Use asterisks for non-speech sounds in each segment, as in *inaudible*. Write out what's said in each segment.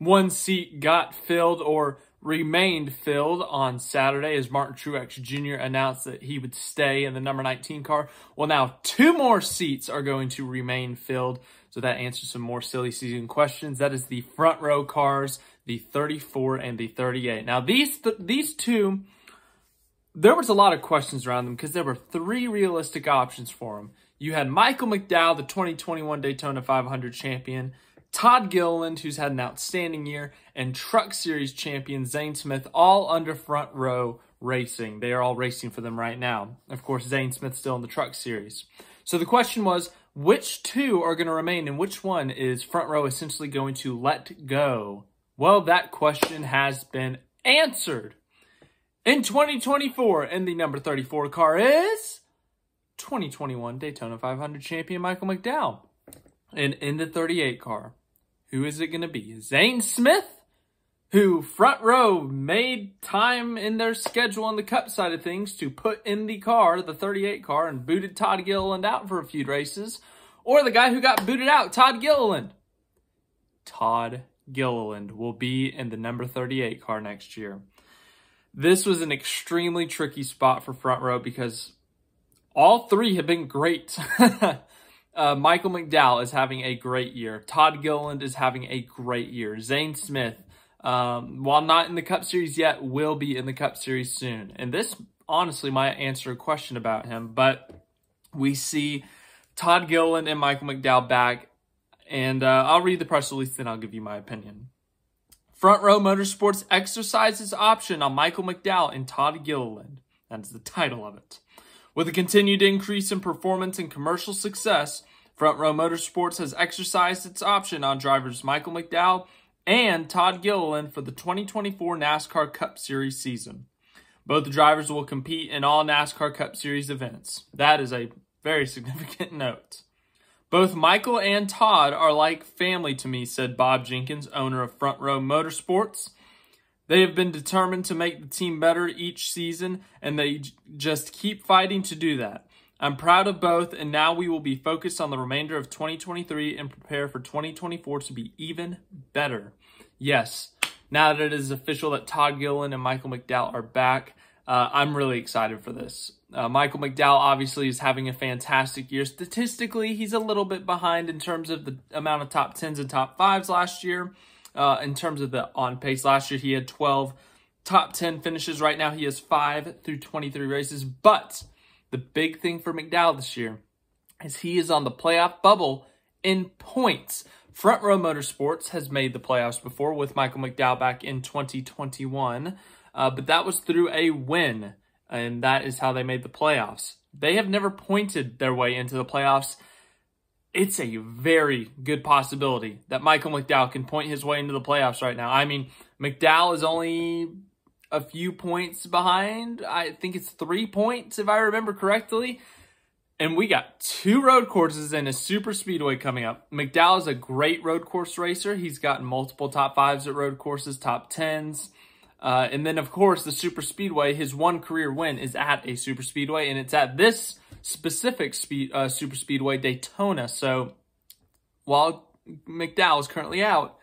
One seat got filled or remained filled on Saturday as Martin Truex Jr. announced that he would stay in the number 19 car. Well, now two more seats are going to remain filled. So that answers some more silly season questions. That is the front row cars, the 34 and the 38. Now these th these two, there was a lot of questions around them because there were three realistic options for them. You had Michael McDowell, the 2021 Daytona 500 champion. Todd Gilliland, who's had an outstanding year, and Truck Series champion Zane Smith, all under front row racing. They are all racing for them right now. Of course, Zane Smith still in the Truck Series. So the question was, which two are going to remain and which one is front row essentially going to let go? Well, that question has been answered. In 2024, and the number 34 car is 2021 Daytona 500 champion Michael McDowell. And in the 38 car, who is it going to be? Zane Smith, who front row made time in their schedule on the cup side of things to put in the car, the 38 car, and booted Todd Gilliland out for a few races, or the guy who got booted out, Todd Gilliland. Todd Gilliland will be in the number 38 car next year. This was an extremely tricky spot for front row because all three have been great. *laughs* Uh, Michael McDowell is having a great year. Todd Gilliland is having a great year. Zane Smith, um, while not in the Cup Series yet, will be in the Cup Series soon. And this honestly might answer a question about him, but we see Todd Gilliland and Michael McDowell back. And uh, I'll read the press release, then I'll give you my opinion. Front Row Motorsports exercises option on Michael McDowell and Todd Gilliland. That's the title of it. With a continued increase in performance and commercial success, Front Row Motorsports has exercised its option on drivers Michael McDowell and Todd Gilliland for the 2024 NASCAR Cup Series season. Both drivers will compete in all NASCAR Cup Series events. That is a very significant note. Both Michael and Todd are like family to me, said Bob Jenkins, owner of Front Row Motorsports. They have been determined to make the team better each season, and they just keep fighting to do that. I'm proud of both, and now we will be focused on the remainder of 2023 and prepare for 2024 to be even better. Yes, now that it is official that Todd Gillen and Michael McDowell are back, uh, I'm really excited for this. Uh, Michael McDowell obviously is having a fantastic year. Statistically, he's a little bit behind in terms of the amount of top 10s and top 5s last year uh, in terms of the on pace. Last year, he had 12 top 10 finishes. Right now, he has 5 through 23 races. But the big thing for McDowell this year is he is on the playoff bubble in points. Front Row Motorsports has made the playoffs before with Michael McDowell back in 2021, uh, but that was through a win, and that is how they made the playoffs. They have never pointed their way into the playoffs it's a very good possibility that Michael McDowell can point his way into the playoffs right now. I mean, McDowell is only a few points behind. I think it's three points, if I remember correctly. And we got two road courses and a super speedway coming up. McDowell is a great road course racer. He's gotten multiple top fives at road courses, top tens. Uh, and then, of course, the super speedway, his one career win is at a super speedway, and it's at this specific speed uh, super speedway, Daytona. So while McDowell is currently out,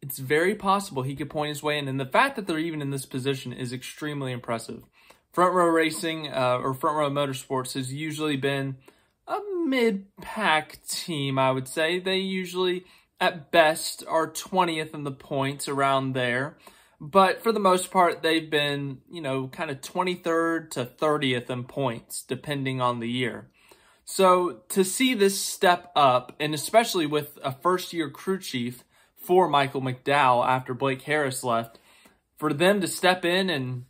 it's very possible he could point his way in. And the fact that they're even in this position is extremely impressive. Front row racing uh, or front row motorsports has usually been a mid-pack team, I would say. They usually, at best, are 20th in the points around there. But for the most part, they've been, you know, kind of 23rd to 30th in points, depending on the year. So to see this step up, and especially with a first year crew chief for Michael McDowell after Blake Harris left, for them to step in and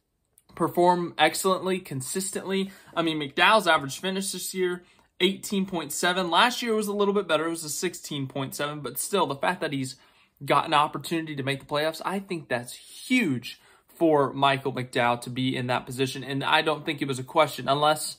perform excellently, consistently. I mean, McDowell's average finish this year, 18.7. Last year was a little bit better. It was a 16.7, but still, the fact that he's got an opportunity to make the playoffs, I think that's huge for Michael McDowell to be in that position. And I don't think it was a question unless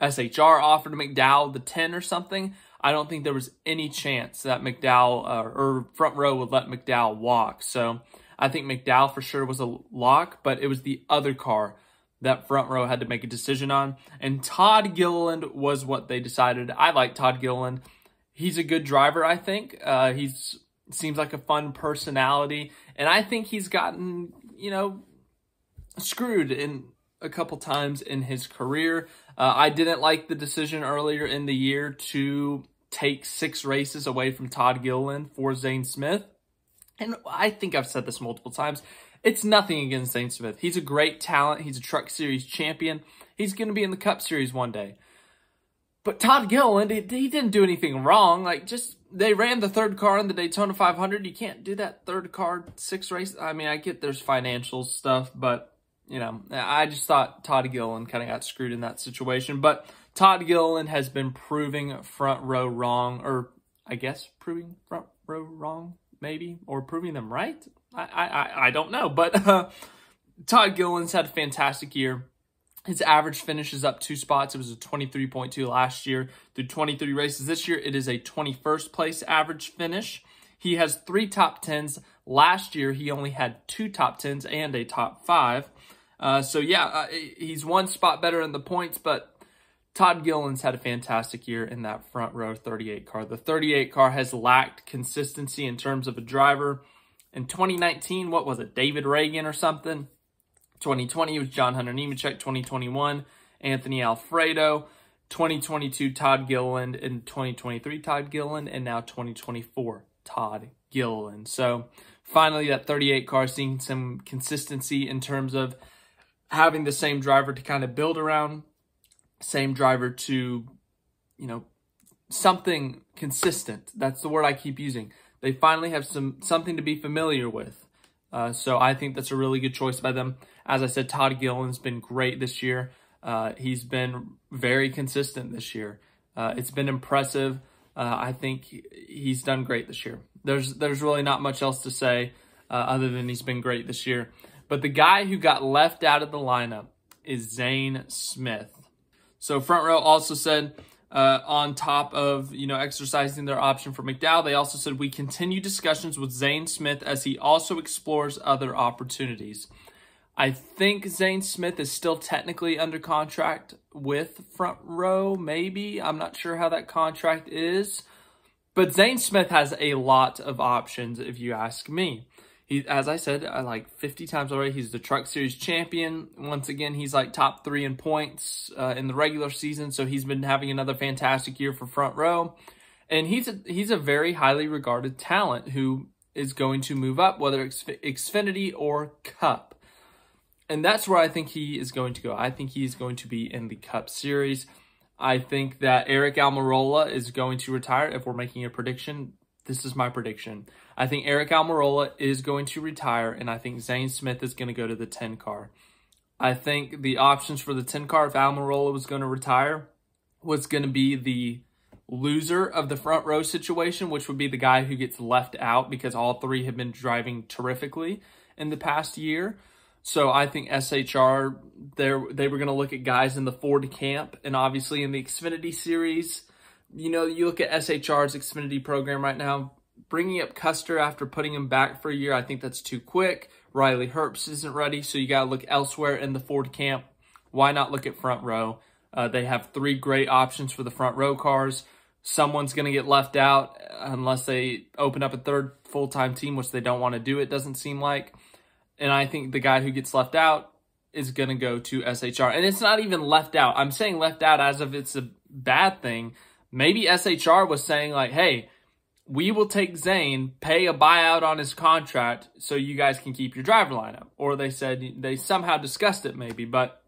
SHR offered McDowell the 10 or something. I don't think there was any chance that McDowell uh, or front row would let McDowell walk. So I think McDowell for sure was a lock, but it was the other car that front row had to make a decision on. And Todd Gilliland was what they decided. I like Todd Gilliland. He's a good driver, I think. Uh, he's seems like a fun personality. And I think he's gotten, you know, screwed in a couple times in his career. Uh, I didn't like the decision earlier in the year to take six races away from Todd Gilliland for Zane Smith. And I think I've said this multiple times. It's nothing against Zane Smith. He's a great talent. He's a Truck Series champion. He's going to be in the Cup Series one day. But Todd Gilliland, he, he didn't do anything wrong. Like, just, they ran the third car in the Daytona 500. You can't do that third car, six race. I mean, I get there's financial stuff, but, you know, I just thought Todd Gilliland kind of got screwed in that situation. But Todd Gilliland has been proving front row wrong, or I guess proving front row wrong, maybe, or proving them right. I, I, I don't know, but uh, Todd Gilliland's had a fantastic year. His average finishes up two spots. It was a 23.2 last year through 23 races. This year, it is a 21st place average finish. He has three top tens. Last year, he only had two top tens and a top five. Uh, so, yeah, uh, he's one spot better in the points, but Todd Gillens had a fantastic year in that front row 38 car. The 38 car has lacked consistency in terms of a driver. In 2019, what was it, David Ragan or something? 2020 was John Hunter Nemechek. 2021, Anthony Alfredo. 2022, Todd Gilliland. And 2023, Todd Gilliland. And now 2024, Todd Gilliland. So finally, that 38 car seeing some consistency in terms of having the same driver to kind of build around, same driver to, you know, something consistent. That's the word I keep using. They finally have some something to be familiar with. Uh, so I think that's a really good choice by them. As I said, Todd Gillen's been great this year. Uh, he's been very consistent this year. Uh, it's been impressive. Uh, I think he's done great this year. There's there's really not much else to say uh, other than he's been great this year. But the guy who got left out of the lineup is Zane Smith. So front row also said uh, on top of you know exercising their option for McDowell, they also said we continue discussions with Zane Smith as he also explores other opportunities. I think Zane Smith is still technically under contract with Front Row, maybe. I'm not sure how that contract is. But Zane Smith has a lot of options, if you ask me. He, as I said, I like 50 times already, he's the Truck Series champion. Once again, he's like top three in points uh, in the regular season, so he's been having another fantastic year for Front Row. And he's a, he's a very highly regarded talent who is going to move up, whether it's Xfinity or Cup. And that's where I think he is going to go. I think he's going to be in the Cup Series. I think that Eric Almirola is going to retire. If we're making a prediction, this is my prediction. I think Eric Almirola is going to retire, and I think Zane Smith is going to go to the 10 car. I think the options for the 10 car, if Almirola was going to retire, was going to be the loser of the front row situation, which would be the guy who gets left out because all three have been driving terrifically in the past year. So I think SHR, they they were going to look at guys in the Ford camp, and obviously in the Xfinity series, you know, you look at SHR's Xfinity program right now, bringing up Custer after putting him back for a year, I think that's too quick. Riley Herbst isn't ready, so you got to look elsewhere in the Ford camp. Why not look at front row? Uh, they have three great options for the front row cars. Someone's going to get left out unless they open up a third full-time team, which they don't want to do, it doesn't seem like. And I think the guy who gets left out is going to go to SHR. And it's not even left out. I'm saying left out as if it's a bad thing. Maybe SHR was saying like, hey, we will take Zane, pay a buyout on his contract so you guys can keep your driver lineup. Or they said they somehow discussed it maybe. But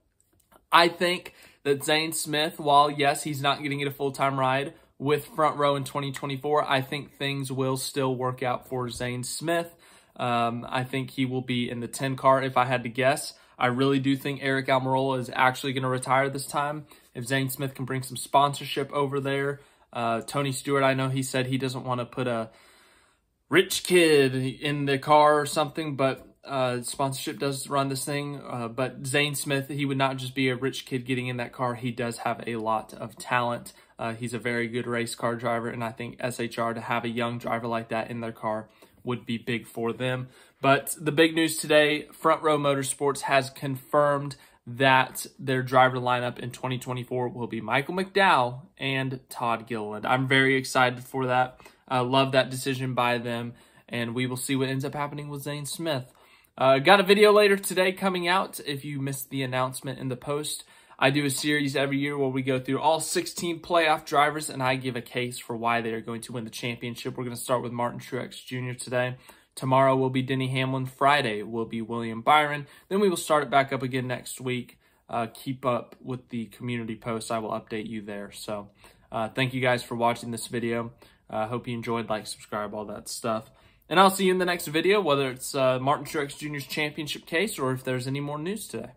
I think that Zane Smith, while yes, he's not getting get a full-time ride with front row in 2024, I think things will still work out for Zane Smith. Um, I think he will be in the 10 car if I had to guess. I really do think Eric Almirola is actually going to retire this time. If Zane Smith can bring some sponsorship over there. Uh, Tony Stewart, I know he said he doesn't want to put a rich kid in the car or something, but uh, sponsorship does run this thing. Uh, but Zane Smith, he would not just be a rich kid getting in that car. He does have a lot of talent. Uh, he's a very good race car driver, and I think SHR to have a young driver like that in their car would be big for them. But the big news today, Front Row Motorsports has confirmed that their driver lineup in 2024 will be Michael McDowell and Todd Gilliland. I'm very excited for that. I love that decision by them. and we will see what ends up happening with Zane Smith. Uh, got a video later today coming out if you missed the announcement in the post. I do a series every year where we go through all 16 playoff drivers and I give a case for why they are going to win the championship. We're going to start with Martin Truex Jr. today. Tomorrow will be Denny Hamlin. Friday will be William Byron. Then we will start it back up again next week. Uh, keep up with the community posts. I will update you there. So uh, thank you guys for watching this video. I uh, hope you enjoyed. Like, subscribe, all that stuff. And I'll see you in the next video, whether it's uh, Martin Truex Jr.'s championship case or if there's any more news today.